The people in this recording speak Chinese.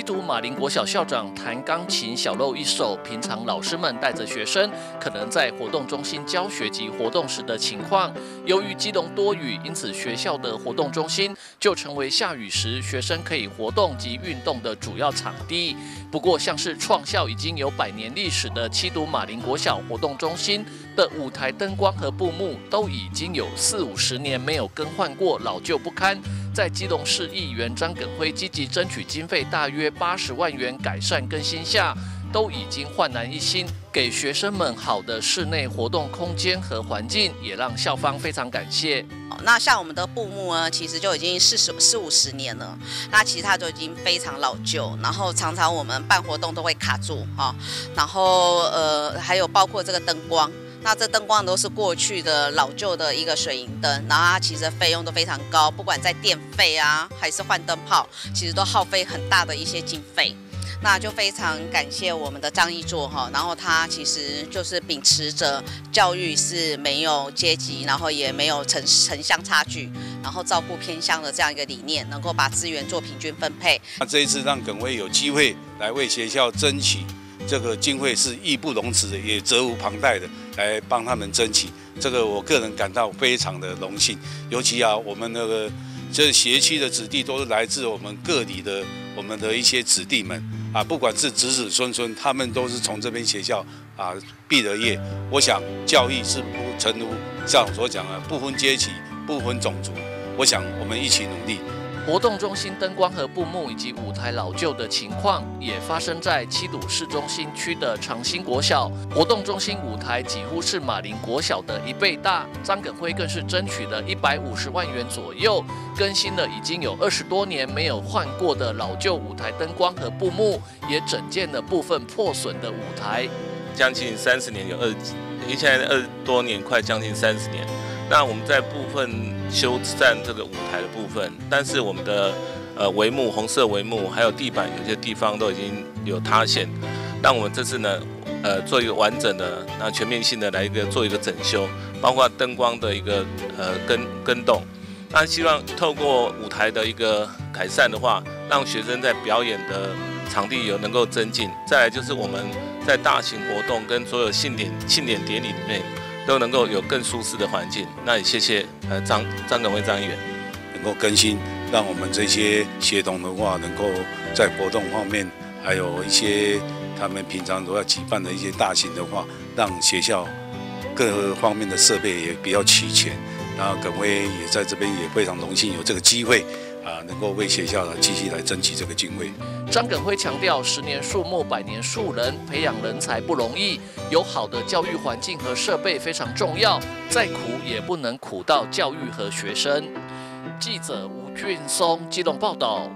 七读马林国小校长弹钢琴小露一手，平常老师们带着学生可能在活动中心教学及活动时的情况。由于基隆多雨，因此学校的活动中心就成为下雨时学生可以活动及运动的主要场地。不过，像是创校已经有百年历史的七读马林国小活动中心的舞台灯光和布幕，都已经有四五十年没有更换过，老旧不堪。在基隆市议员张耿辉积极争取经费，大约八十万元改善更新下，都已经焕然一新，给学生们好的室内活动空间和环境，也让校方非常感谢。那像我们的布幕呢，其实就已经四十四五十年了，那其实它就已经非常老旧，然后常常我们办活动都会卡住哈，然后呃还有包括这个灯光。那这灯光都是过去的老旧的一个水银灯，然后它其实费用都非常高，不管在电费啊，还是换灯泡，其实都耗费很大的一些经费。那就非常感谢我们的张义座哈，然后他其实就是秉持着教育是没有阶级，然后也没有城城乡差距，然后照顾偏乡的这样一个理念，能够把资源做平均分配。那这一次让耿威有机会来为学校争取。这个经费是义不容辞的，也责无旁贷的，来帮他们争取。这个我个人感到非常的荣幸。尤其啊，我们那个这学区的子弟都是来自我们各里的我们的一些子弟们啊，不管是子子孙孙，他们都是从这边学校啊毕了业。我想教育是不成如像我所讲的，不分阶级，不分种族。我想我们一起努力。活动中心灯光和布幕以及舞台老旧的情况，也发生在七堵市中心区的长兴国小。活动中心舞台几乎是马林国小的一倍大，张耿辉更是争取了一百五十万元左右，更新了已经有二十多年没有换过的老旧舞台灯光和布幕，也整建了部分破损的舞台。将近三十年，有二，因为现在二多年，快将近三十年。那我们在部分修缮这个舞台的部分，但是我们的呃帷幕红色帷幕还有地板有些地方都已经有塌陷，那我们这次呢呃做一个完整的那全面性的来一个做一个整修，包括灯光的一个呃跟跟动，那希望透过舞台的一个改善的话，让学生在表演的场地有能够增进，再来就是我们在大型活动跟所有庆典庆典典礼里面。都能够有更舒适的环境，那也谢谢呃张张耿威张议员能够更新，让我们这些协同的话，能够在活动方面，还有一些他们平常都要举办的一些大型的话，让学校各方面的设备也比较齐全。然后耿威也在这边也非常荣幸有这个机会。啊，能够为学校继续来争取这个经费。张耿辉强调，十年树木，百年树人，培养人才不容易，有好的教育环境和设备非常重要，再苦也不能苦到教育和学生。记者吴俊松机动报道。